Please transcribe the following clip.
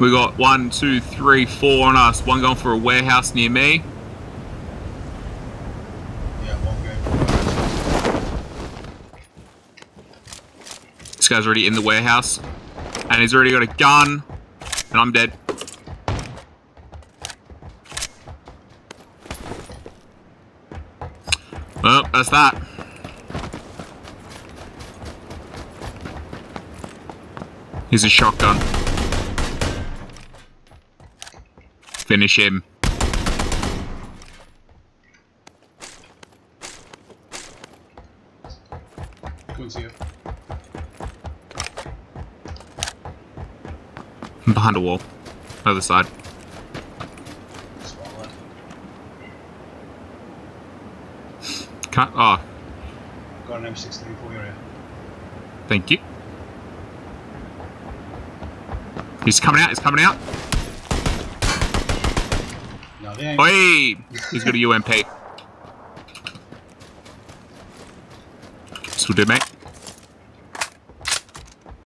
We got one, two, three, four on us. One going for a warehouse near me. Yeah. This guy's already in the warehouse. And he's already got a gun. And I'm dead. Well, that's that. Here's a shotgun. Finish him. I'm behind a wall. Other side. Can't. Oh, Got an M16 for you thank you. He's coming out. He's coming out. Ain't. Oi! He's got a UMP. Still do, mate.